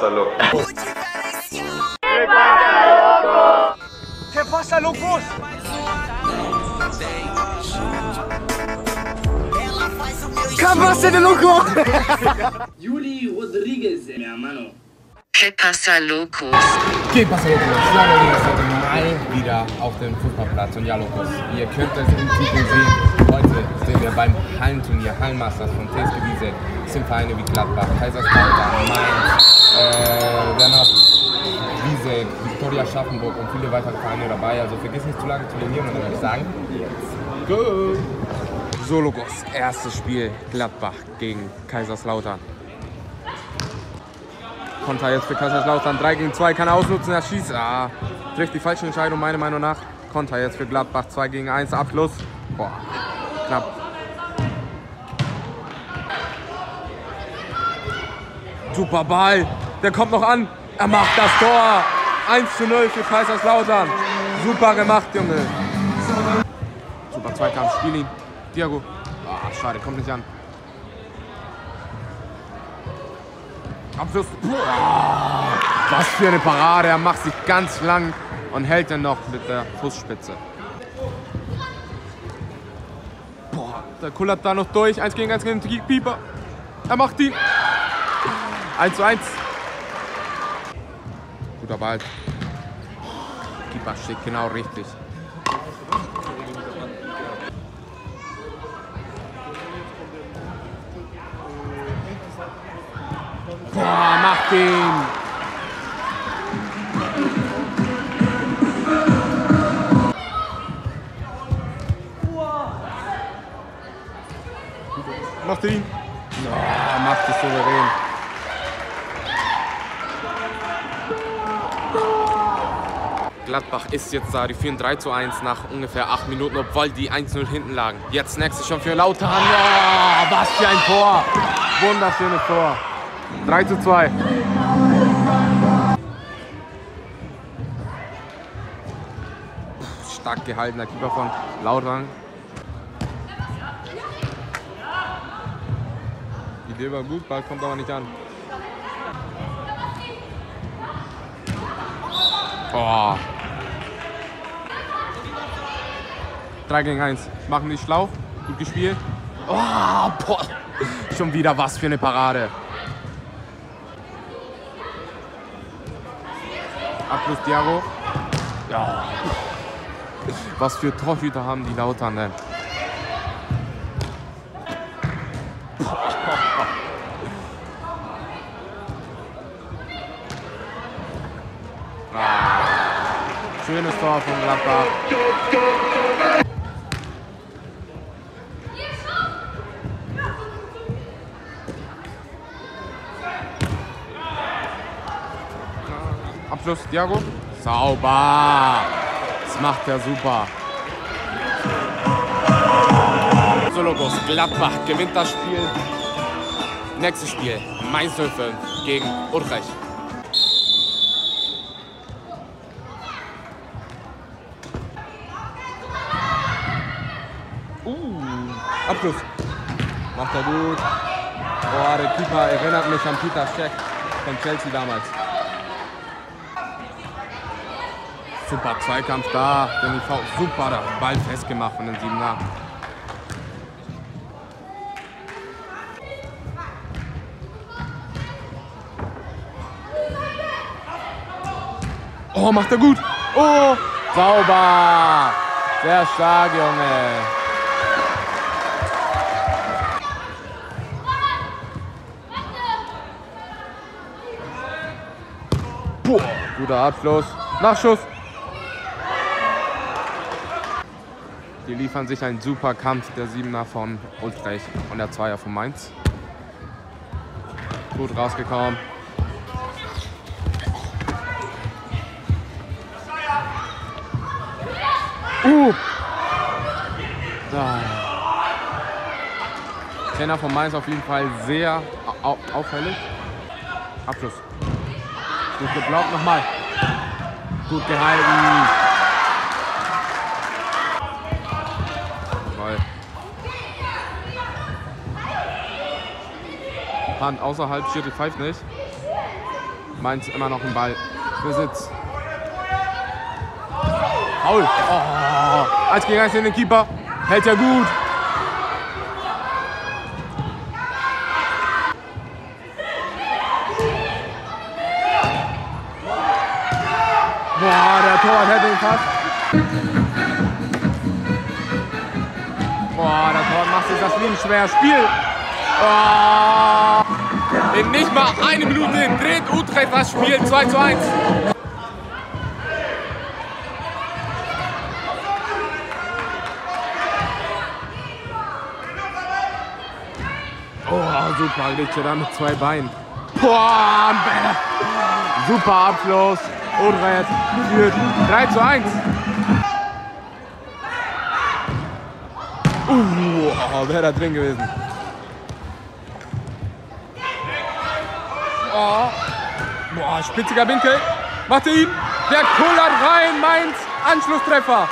¿Qué pasa, loco? Que passa locos? Cabase de loco! Juli Rodriguez, mi hermano. ¿Qué pasa, locos? Okay, pass auf, ja, Leute, wir sind mal wieder auf dem Fußballplatz und ja, Locos, ihr könnt es im Titel sehen. Heute sind wir beim Hallenturnier, Hallenmasters von TSG Wiese. Es sind Vereine wie Gladbach, Kaiserslautern, Mainz, äh, noch Wiese, Viktoria Schaffenburg und viele weitere Vereine dabei. Also vergiss nicht zu lange zu trainieren und dann würde ich sagen, jetzt go! So, Locos, erstes Spiel Gladbach gegen Kaiserslautern. Konter jetzt für Kaiserslautern. 3 gegen 2 kann er ausnutzen, er schießt. Ah, trifft die falsche Entscheidung, meiner Meinung nach. Konter jetzt für Gladbach. 2 gegen 1, Abschluss. Boah, knapp. Super Ball. Der kommt noch an. Er macht das Tor. 1 zu 0 für Kaiserslautern. Super gemacht, Junge. Super Zweikampf. Spiel ihn. Diago. Ah, schade, kommt nicht an. Abschluss. Boah, was für eine Parade. Er macht sich ganz lang und hält dann noch mit der Fußspitze. Boah, der kullert da noch durch. 1 gegen 1 gegen Pieper. Er macht ihn. 1 zu 1. Guter Ball. Keeper steht genau richtig. Boah, macht ihn. Macht ihn. Ja, macht es souverän. Gladbach ist jetzt da, die führen 3 zu 1 nach ungefähr 8 Minuten, obwohl die 1-0 hinten lagen. Jetzt nächstes schon für Lautern. Ja, was für ein Tor. Wunderschönes Tor. 3 zu 2. Stark gehaltener Keeper von Lautern. Die Idee war gut, Ball kommt aber nicht an. Oh. 3 gegen 1. Machen die schlau. Gut gespielt. Oh, boah. Schon wieder was für eine Parade. Abschluss Diago. Ja. Was für Torhüter haben die Lautern denn? Ah. Schönes Tor von Gladbach. Abschluss, Diago. Sauber. Das macht er super. So, Logos, Gladbach gewinnt das Spiel. Nächstes Spiel, Mainz 05 gegen Utrecht. Uh, Abschluss. Macht er gut. Boah, der Keeper erinnert mich an Peter Scheck von Chelsea damals. Super Zweikampf da, den IV super da, Ball festgemacht von den Siebener. Oh, macht er gut. Oh, sauber. Sehr stark, Junge. Boah, guter Abschluss. Nachschuss. Die liefern sich einen super Kampf, der Siebener von Ultrecht und der Zweier von Mainz. Gut rausgekommen. Uh! Da. Trainer von Mainz auf jeden Fall sehr au auffällig. Abschluss. Gut geblockt nochmal. Gut gehalten. Hand außerhalb, Schiri pfeift nicht. Mainz immer noch im Ball. Besitz. Paul. Oh, 1 gegen 1 in den Keeper. Hält ja gut. Boah, der Torwart hätte ihn fast. Boah, der Torwart macht sich das Leben schwer. Spiel. Oh. In nicht mal eine Minute dreht Utrecht das Spiel 2 zu 1. Oh, super, legt er da mit zwei Beinen. Boah. Super Abschluss. Utrecht führt 3 zu 1. Uh, oh, wäre da drin gewesen. Oh. Boah, spitziger Winkel. Macht er ihn. Der kullert rein. Mainz. Anschlusstreffer.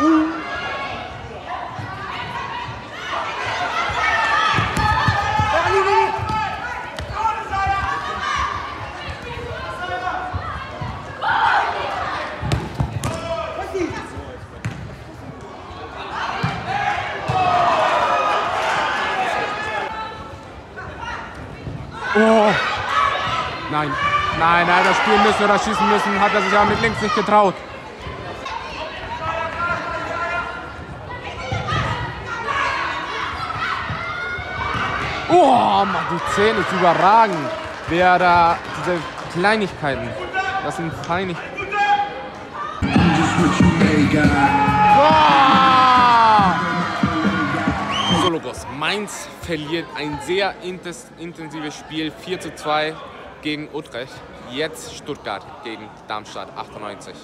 Uh. Oh. Nein, nein, nein, das spielen müssen oder schießen müssen. Hat er sich aber mit links nicht getraut. Oh, Mann, die 10 ist überragend. Wer da, diese Kleinigkeiten, das sind Feinigkeiten. Sologos, Mainz verliert ein sehr intensives Spiel 4 zu 2 gegen Utrecht. Jetzt Stuttgart gegen Darmstadt 98.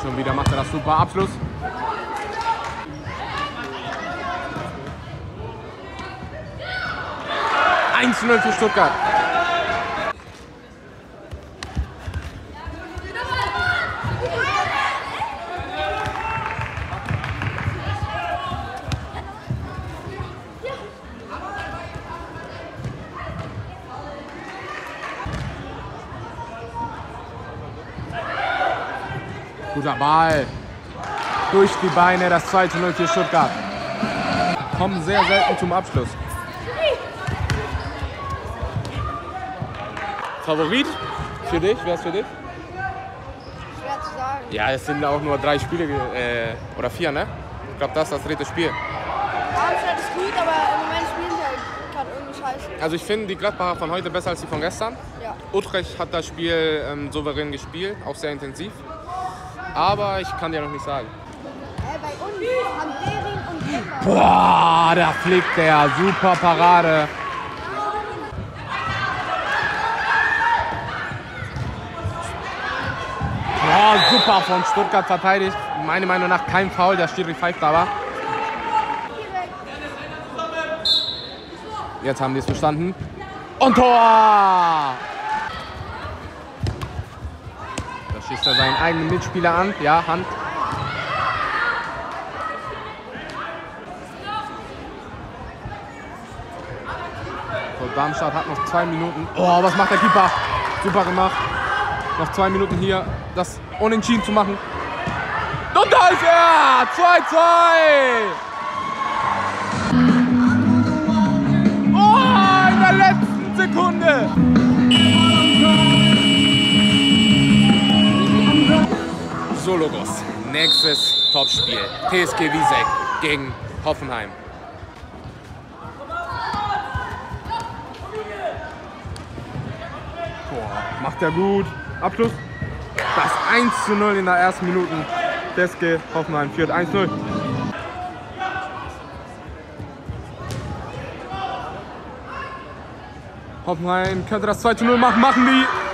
Schon wieder macht er das super Abschluss. Eins zu null für Stuttgart. Guter Ball. Durch die Beine das 2 zu 0 für Stuttgart. Kommen sehr selten zum Abschluss. Favorit für dich? Wer ist für dich? Schwer zu sagen. Ja, es sind auch nur drei Spiele äh, oder vier, ne? Ich glaube, das ist das dritte Spiel. Darmstadt ist gut, aber im Moment spielen sie halt gerade irgendwie scheiße. Also ich finde die Gladbacher von heute besser als die von gestern. Ja. Utrecht hat das Spiel ähm, souverän gespielt, auch sehr intensiv. Aber ich kann dir noch nicht sagen. Äh, bei uns haben Behring und Weber. Boah, da fliegt der. Super Parade. Boah, super von Stuttgart verteidigt. Meiner Meinung nach kein Foul, der Schiri pfeift aber. Jetzt haben die es verstanden. Und Tor! Da schießt er seinen eigenen Mitspieler an. Ja, Hand. So, Darmstadt hat noch zwei Minuten. Oh, was macht der Keeper? Super gemacht. Noch zwei Minuten hier, das unentschieden zu machen. Und da ist er! 2-2! Oh, in der letzten Sekunde! Sologos, nächstes Topspiel. TSG Wiesek gegen Hoffenheim. Boah, macht er gut. Abschluss. Das 1 zu 0 in der ersten Minute. Deske Hoffenheim führt 1-0. Hoffenheim könnte das 2 zu 0 machen. Machen die.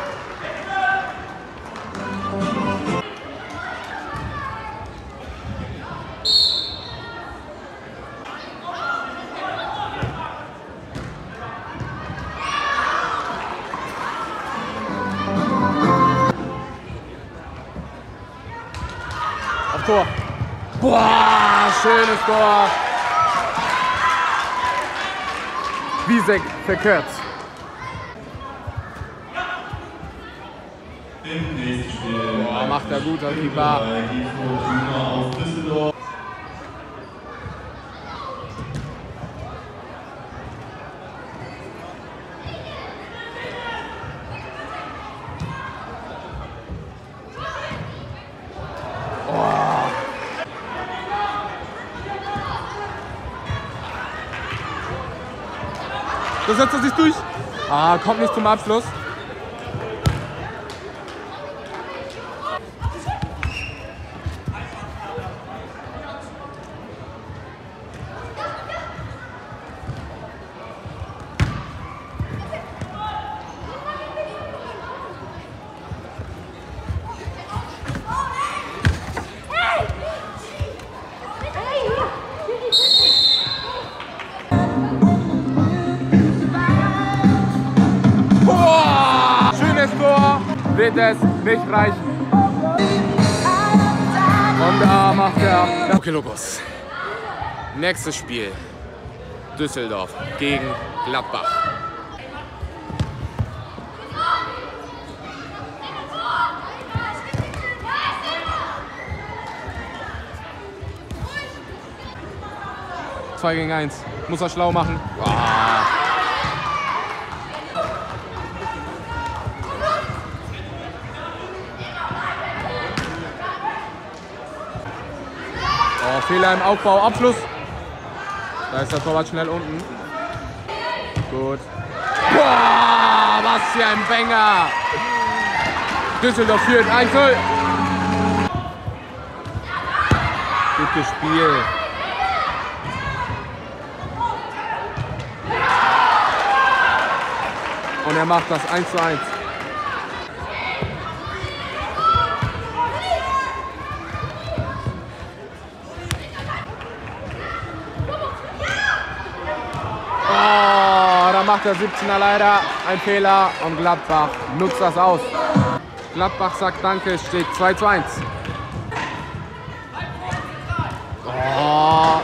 Boah, schönes Tor. Wiesek verkürzt. Boah, macht er gut, Keeper. Setzt er sich durch. Ah, kommt nicht zum Abschluss. Nicht reichen. Und da macht er. Okay, Logos. Nächstes Spiel. Düsseldorf gegen Gladbach. Zwei gegen eins. Muss er schlau machen. Boah. Fehler im Aufbau, Abschluss. Da ist der Torwart schnell unten. Gut. Boah, was für ein Banger. Düsseldorf führt 1-0. Gut gespielt. Und er macht das 1 zu 1. Oh, da macht der 17er leider einen Fehler und Gladbach nutzt das aus. Gladbach sagt Danke, steht 2 zu 1. Oh,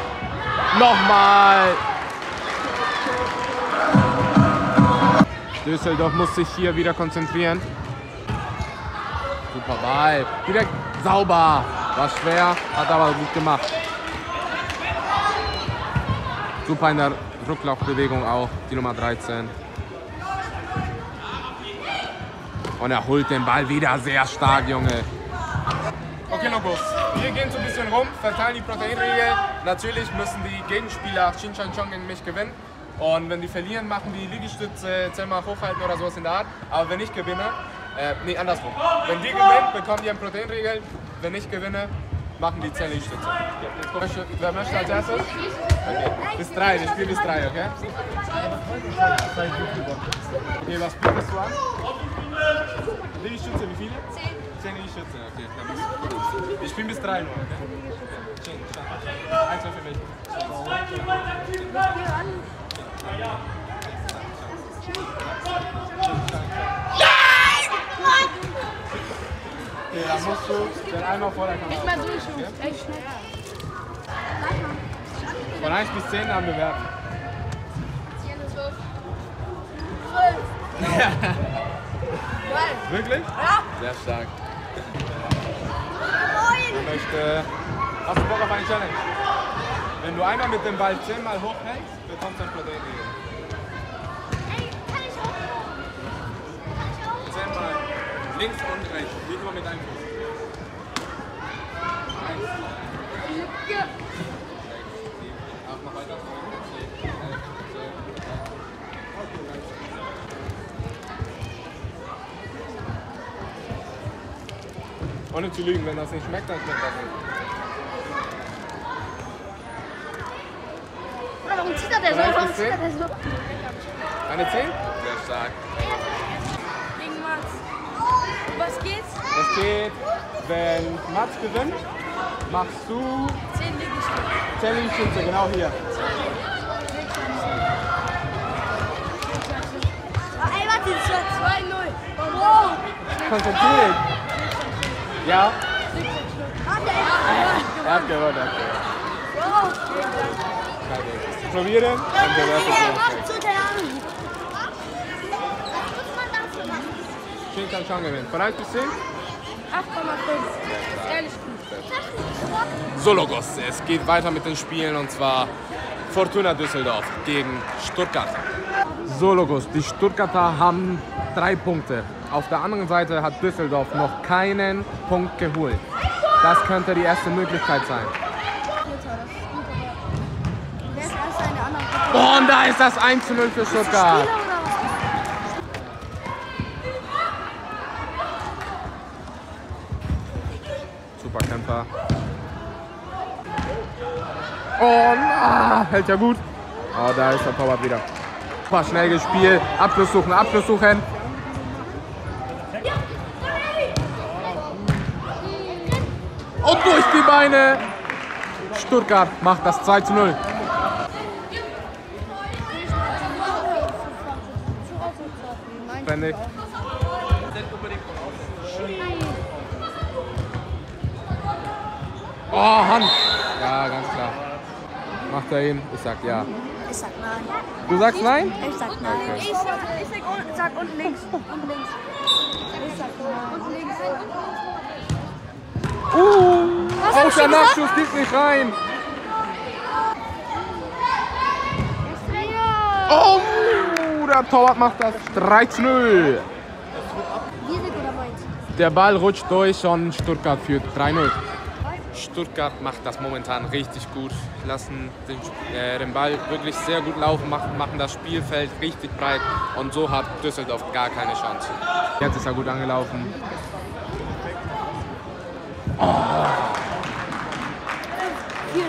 nochmal. Düsseldorf muss sich hier wieder konzentrieren. Super Ball. Wieder sauber. War schwer, hat aber gut gemacht. Super in der Rücklaufbewegung auch, die Nummer 13. Und er holt den Ball wieder sehr stark, Junge. Okay, Logos. Wir gehen so ein bisschen rum, verteilen die Proteinregel. Natürlich müssen die Gegenspieler Shinchan Chong gegen mich gewinnen. Und wenn die verlieren, machen die Liegestütze zehnmal hochhalten oder sowas in der Art. Aber wenn ich gewinne, äh, nee, andersrum. Wenn die gewinnen, bekommen die eine Proteinregel. Wenn ich gewinne, machen die 10 Liegestütze. Möchte- Wer möchte als erstes? Okay. Bis drei, wir spielen bis drei, okay? Okay, was bietest du an? Liegestütze, wie viele? Zehn. Zehn Liegestütze, okay. Dann Wir spielen bis drei nur, okay? Schön, schön. Eins für mich. Okay, dann musst du dann einmal vor der Kamera. Mal durchschauen. Echt schnell. Von 1 bis 10 dann bewerten. Wirklich? Ja. Sehr stark. Ich möchte. Hast du Bock auf eine Challenge? Wenn du einmal mit dem Ball 10 Mal hochhältst, bekommst du ein Proteinriegel. 10 Mal. Links und rechts. Nicht nur mit einem Fuß. Eins. Ach, noch weiter. Ohne zu lügen, wenn das nicht schmeckt, dann schmeckt das nicht. Warum zittert der so? Vielleicht Warum zehn? zittert der so? Eine 10? Sehr stark. Das geht, wenn Mats gewinnt, machst du 10 Liegestütze. 10 Liegestütze, genau hier. Ah, ey, warte, das war 2-0. Wow. Konzentrier dich. Ja, ey. hat gewonnen, hat gewonnen. Probieren und der erste Schön kann schon gewinnen. Von 1 bis 10? 8,5. Ehrlich gut. So Logos, es geht weiter mit den Spielen und zwar Fortuna Düsseldorf gegen Stuttgart. So Logos, die Stuttgarter haben drei Punkte. Auf der anderen Seite hat Düsseldorf noch keinen Punkt geholt. Das könnte die erste Möglichkeit sein. Oh, und da ist das 1 zu 0 für Stuttgart. Spieler oder was? Superkämpfer. Oh, na, hält ja gut. Oh, da ist der Torwart wieder. Super schnell gespielt. Abschluss suchen, Abschluss suchen. Und durch die Beine. Stuttgart macht das 2 zu 0. Ständig. Oh, Hand. Ja, ganz klar. Macht er ihn? Ich sag ja. Ich sag nein. Du sagst nein? Ich sag nein. Okay. Ich sag, ich sag, und, sag und links. Und links. Ich sag nein. Und links. Uh, Was auch der? Nachschuss geht nicht rein. Oh, der Torwart macht das 3 zu 0. Wiesig oder meins? Der Ball rutscht durch und Stuttgart führt 3-0. Stuttgart macht das momentan richtig gut. Lassen den, äh, den Ball wirklich sehr gut laufen, machen, machen das Spielfeld richtig breit und so hat Düsseldorf gar keine Chance. Jetzt ist er gut angelaufen. 4-0.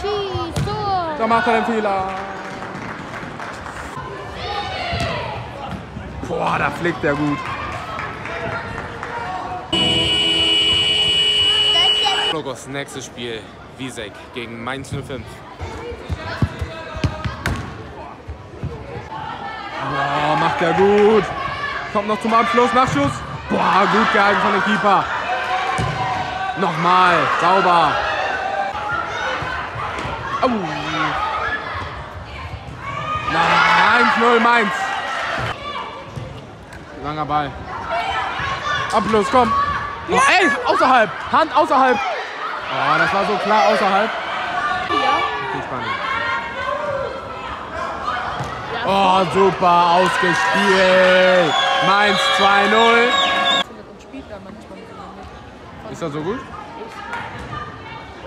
Schieß, Tor. Da macht er den Fehler. Boah, da fliegt er gut. Logos, nächstes Spiel. Wiesek gegen Mainz 05. Boah, macht er gut. Kommt noch zum Abschluss. Nachschuss. Boah, gut gehalten von dem Keeper. Nochmal. Sauber. Au. Nein, 1-0 Mainz. Langer Ball. Abschluss, komm. Oh, ey, außerhalb. Hand außerhalb. Oh, das war so klar außerhalb. Spannung. Oh, super ausgespielt. Mainz 2-0. Ist das so gut?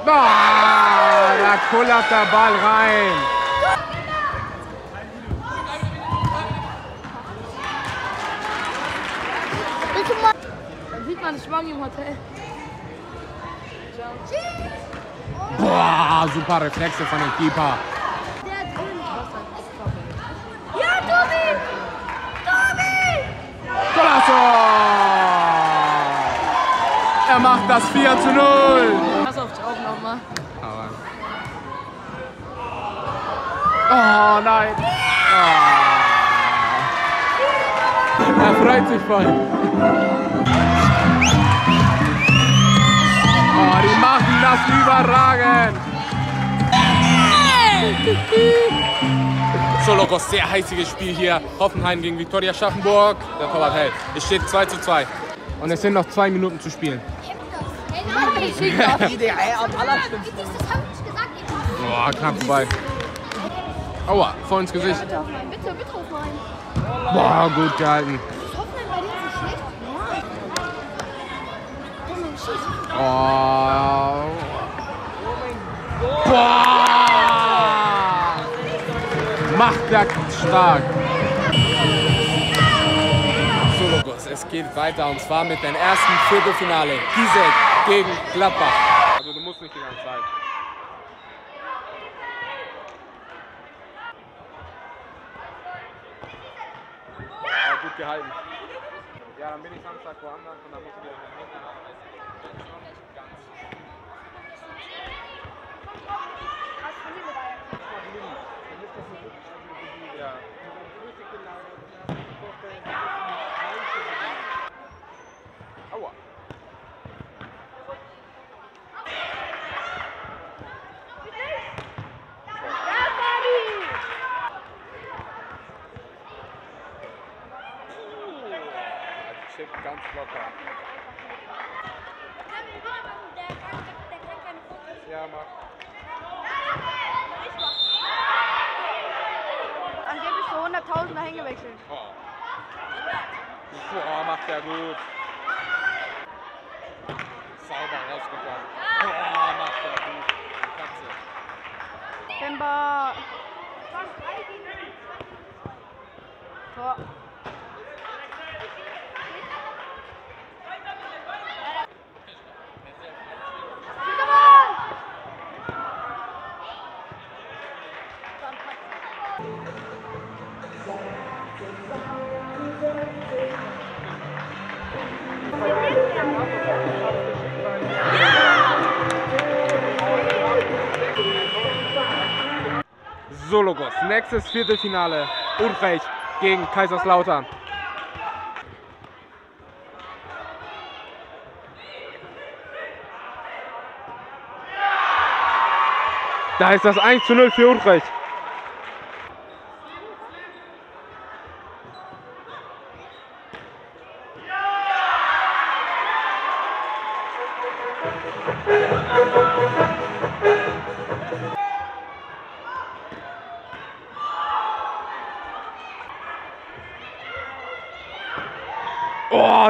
Ah, da kullert der Ball rein. Dann sieht man, ich war im Hotel. Boah, super Reflexe von dem Keeper. Ja, Tobi! Tobi! Golasso! Er macht das 4 zu 0. Pass auf, ich auch nochmal. Oh nein. Oh. Er freut sich voll. Die machen das überragend. So, Lokos, sehr heißiges Spiel hier. Hoffenheim gegen Viktoria Schaffenburg. Der Torwart hält. Es steht 2 zu 2. Und es sind noch zwei Minuten zu spielen. Boah, knapp vorbei. Aua, voll ins Gesicht. Bitte. Bitte, auf meinen. Boah, gut gehalten. Ich hoffe, bei dir ist es schlecht. Ja. Oh mein Schieß. Boah. Boah. Macht der stark. So, Logos, es geht weiter und zwar mit dem ersten Viertelfinale. Gisek gegen Gladbach. Also du musst nicht die ganze Zeit. Ja, gut gehalten. Ja, dann bin ich Samstag woanders und dann muss ich wieder Aua. Ganz locker. Ja, mach. Angeblich für 100.000 dahin gewechselt. Oh. Boah, Sologos. Nächstes Viertelfinale. Utrecht gegen Kaiserslautern. Da ist das 1 zu 0 für Utrecht.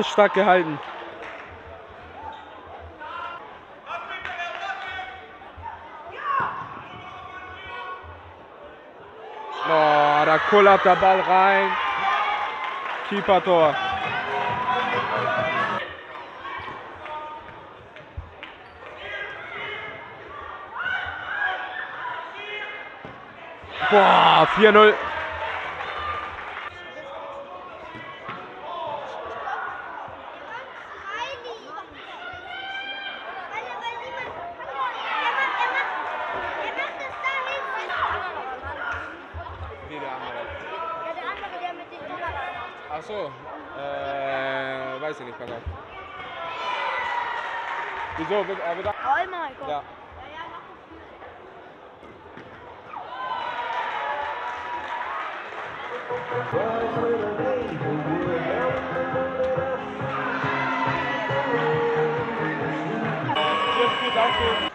Oh, stark gehalten. Oh, da kullert der Ball rein. Keeper-Tor. Boah, 4-0. Wie der andere. Ach so, äh, weiß ich nicht, pass auf. Wieso? Wird, er wird Oh mein Gott. ja.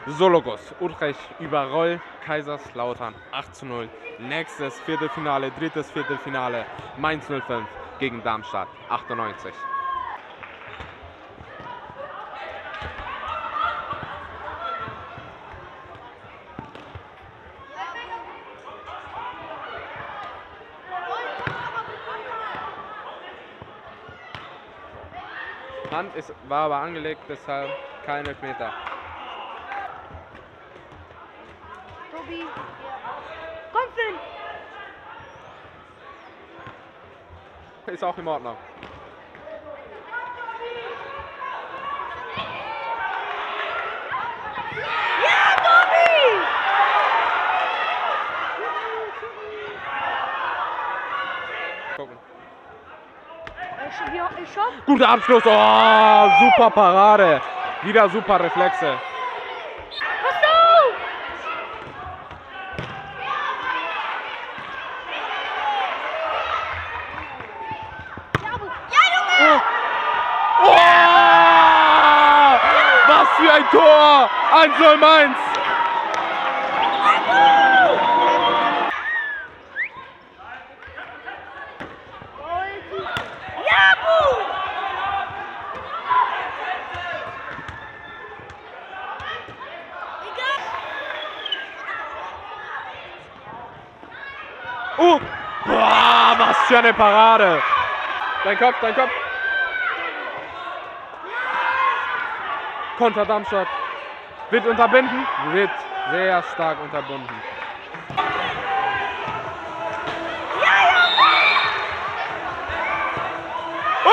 Sologos, Utrecht überroll Kaiserslautern 8 zu 0. Nächstes Viertelfinale, drittes Viertelfinale, Mainz 05 gegen Darmstadt 98. Hand ist, war aber angelegt, deshalb kein Elfmeter. Tobi. Komm, Finn. Ist auch in Ordnung. Guter Abschluss. Oh, super Parade. Wieder super Reflexe. 1 0 Mainz! Uh! Eine Parade! Dein Kopf, dein Kopf! Konter Darmstadt. Wird unterbinden? Wird sehr stark unterbunden. Oh!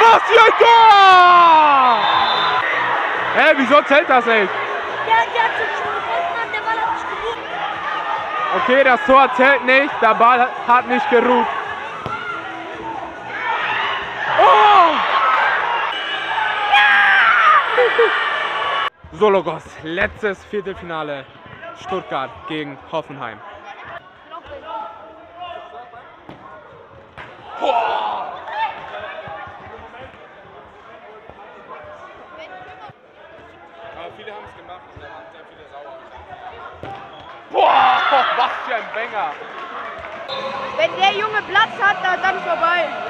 Was für ein Tor! Hä, wieso zählt das nicht? Der, der hat sich schon gefunden, Mann. Der Ball hat nicht gerufen. Okay, das Tor zählt nicht, der Ball hat nicht geruht. Sologos, letztes Viertelfinale Stuttgart gegen Hoffenheim. Boah. Boah, was für ein Banger! Wenn der Junge Platz hat, dann vorbei.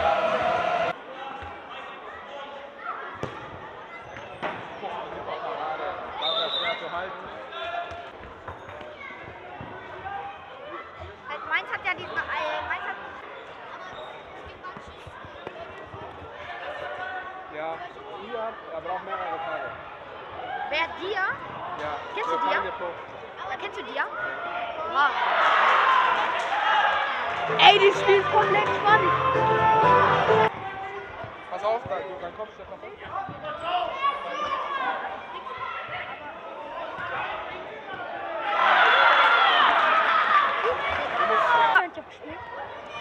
Komplett spannend. Pass auf, da, du, dein Kopf steht kaputt.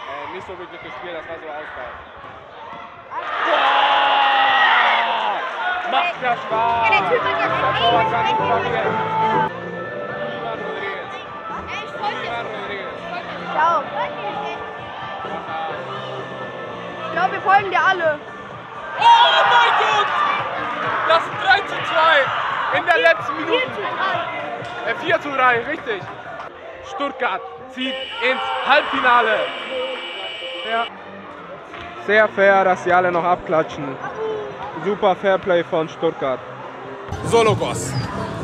Äh, nicht so wirklich gespielt, das war so. Boah! Macht ja Spaß! Ja, der Typ hat ja folgen dir alle. Oh mein Gott! Das 3 zu 2 in der letzten Minute. Äh, 4 zu 3, richtig. Stuttgart zieht ins Halbfinale. Ja. Sehr fair, dass sie alle noch abklatschen. Super Fairplay von Stuttgart. Sologos.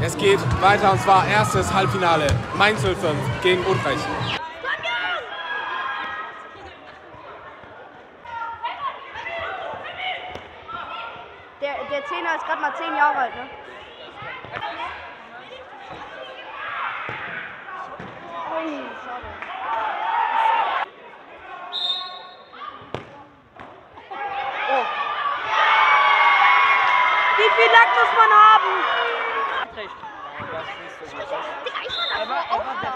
Es geht weiter und zwar erstes Halbfinale. Mainz 05 gegen Utrecht. Der, der Zehner ist gerade mal zehn Jahre alt, ne? Oh, schade. Oh. Wie viel Lack muss man haben? Digga, ich war davor auch da.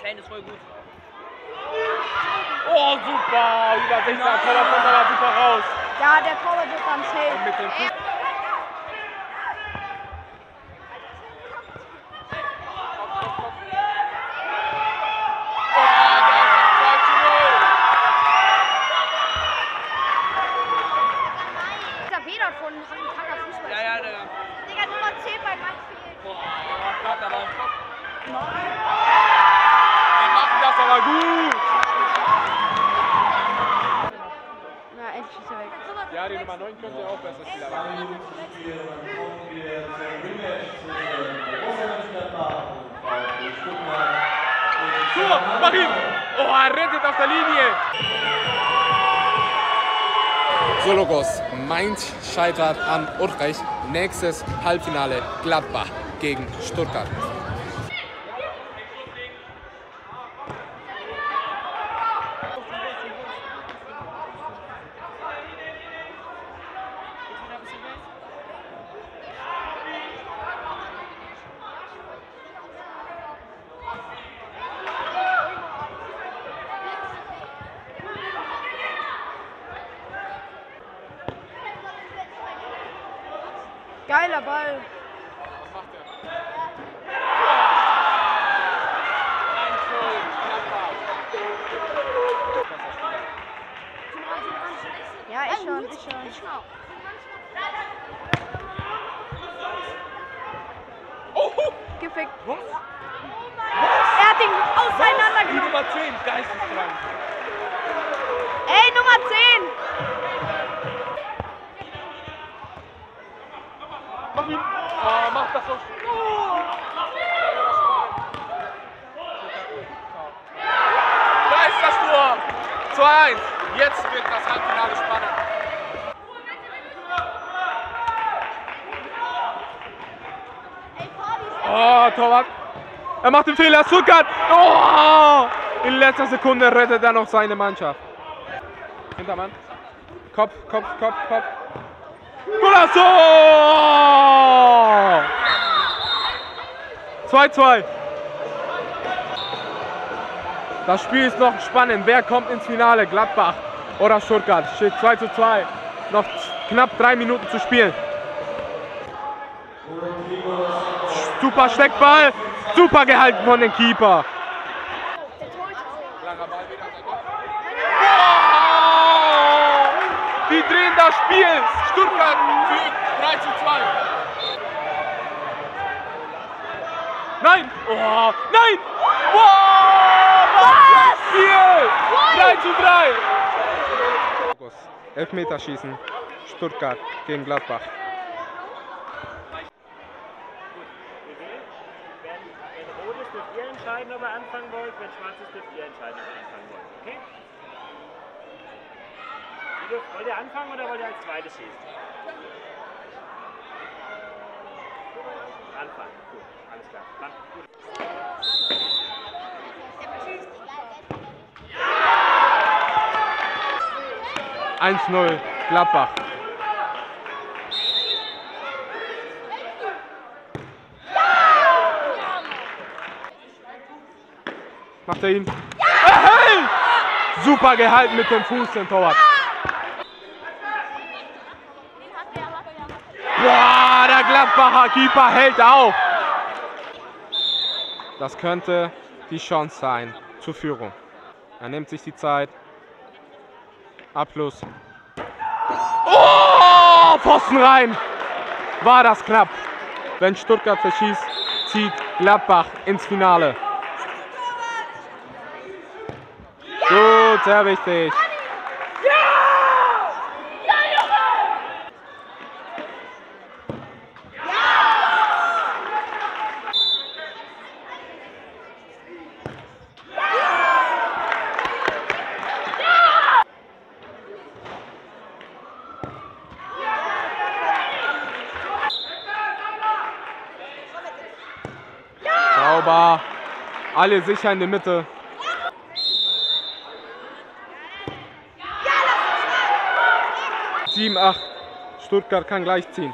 Klein ist voll gut. Oh, super! Über 16 Torwart kommt aber super raus. Ja, der Torwart wird dann safe. Scheitert an Utrecht. Nächstes Halbfinale Gladbach gegen Stuttgart. Ball. Ja, ich schon, ich schon. Gefickt. Was? Er hat ihn Die auseinandergenommen. Nummer 10, geisteskrank. Ey, Nummer 10. Mach ihn! Oh, mach das so. Da ist das Tor! 2-1. Jetzt wird das Halbfinale spannend. Oh, Torwart. Er macht den Fehler. Stuttgart. Oh! In letzter Sekunde rettet er noch seine Mannschaft. Hintermann. Kopf, Kopf, Kopf, Kopf. Golasso! 2-2. Das Spiel ist noch spannend. Wer kommt ins Finale? Gladbach oder Stuttgart? Steht 2 zu 2. Noch knapp drei Minuten zu spielen. Super Steckball. Super gehalten von dem Keeper. Die drehen das Spiel. Stuttgart führt 3 zu 2. Nein! Oh, nein! Wow! Was? Spiel! 3 zu 3! Elfmeterschießen. Stuttgart gegen Gladbach. Wenn rot ist, dürft ihr entscheiden, ob ihr wollt. Wenn schwarz ist, dürft ihr entscheiden, ob ihr anfangen wollt. Okay? Ihr dürft, wollt ihr anfangen oder wollt ihr als zweites schießen? Anfangen. Gut, alles klar. Dann, gut. Eins 0 Gladbach. Er ihn? Er hält! Super gehalten mit dem Fuß, den Torwart. Boah, der Gladbacher Keeper hält auf. Das könnte die Chance sein zur Führung. Er nimmt sich die Zeit. Abschluss. Oh, Pfosten rein. War das knapp. Wenn Stuttgart verschießt, zieht Gladbach ins Finale. Gut, sehr wichtig. Sauber. Alle sicher in die Mitte. Sieben, acht. Stuttgart kann gleich ziehen.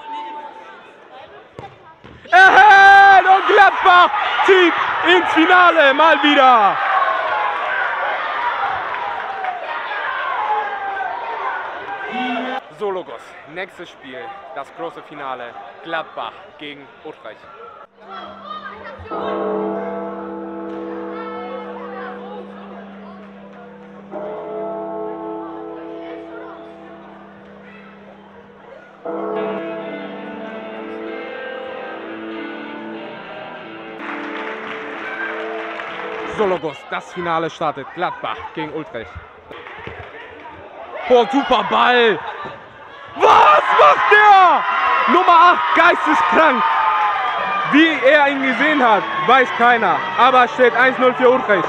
Erhält und Gladbach zieht ins Finale mal wieder. So, Logos, nächstes Spiel, das große Finale, Gladbach gegen Utrecht. So, Logos, das Finale startet. Gladbach gegen Utrecht. Boah, super Ball. Was macht der? Nummer 8, geisteskrank. Wie er ihn gesehen hat, weiß keiner. Aber steht 1-0 für Utrecht.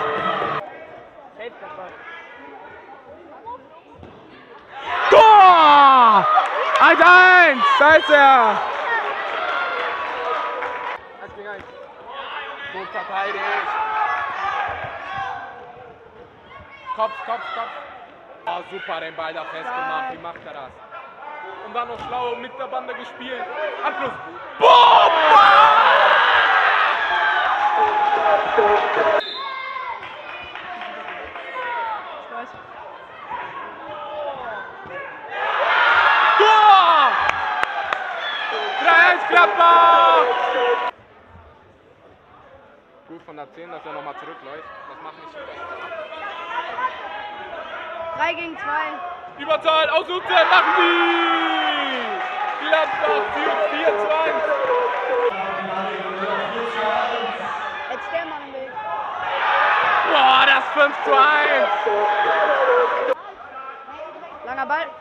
Tor! 1-1, da ist er. 1 gegen 1. Gut verteidigt. Kopf, Kopf, Kopf. Oh, super, den Ball da festgemacht. Wie macht er das? Und dann noch schlau mit der Bande gespielt. Abschluss. Boom! 3-1 Gladbach! Gut von der 10, dass er nochmal zurückläuft. Das macht nicht so. 3 gegen 2. Überzahl, ausnutzen, machen die! Gladbach führt 4 zu 1. Jetzt der im Weg. Boah, das 5 zu 1. Langer Ball.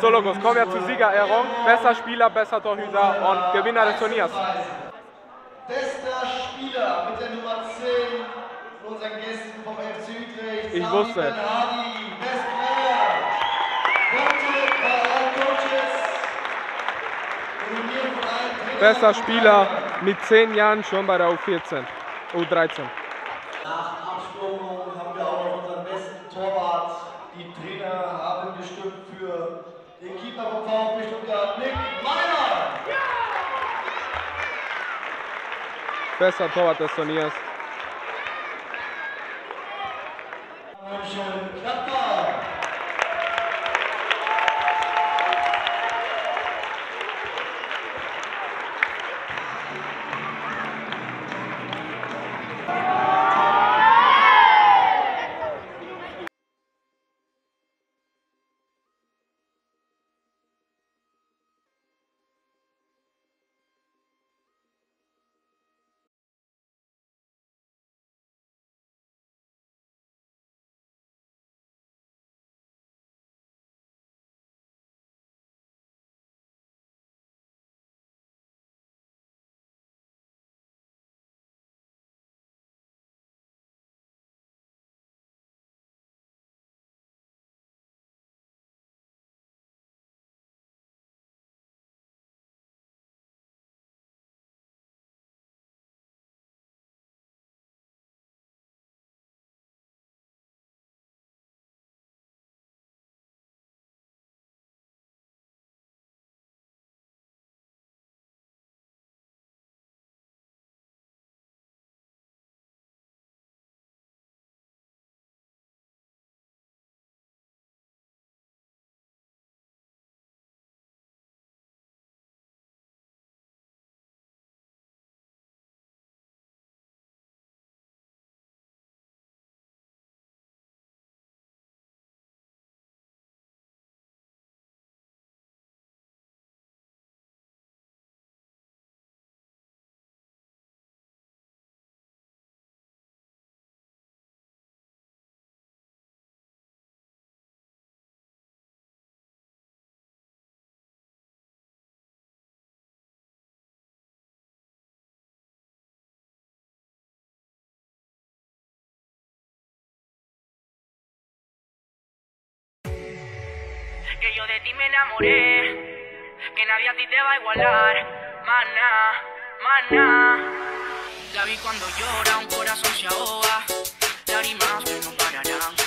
So, Logos, kommen wir zur Siegerehrung. Besser Spieler, besser Torhüter und Gewinner des Turniers. Spieler mit der Nummer 10 von unseren Gästen vom FC Utrecht. Ich Sami wusste Best Player. Coaches. Trainern. Bester Spieler mit 10 Jahren schon bei der U14, U13. Nach Absprung haben wir auch noch unseren besten Torwart. Die Trainer haben gestimmt für den Keeper vom VfB Stuttgart, Nick Meiner. Bester Torwart des Turniers. Que yo de ti me enamoré, que nadie a ti te va a igualar. Maná, maná. La vi cuando llora, un corazón se ahoga. Lágrimas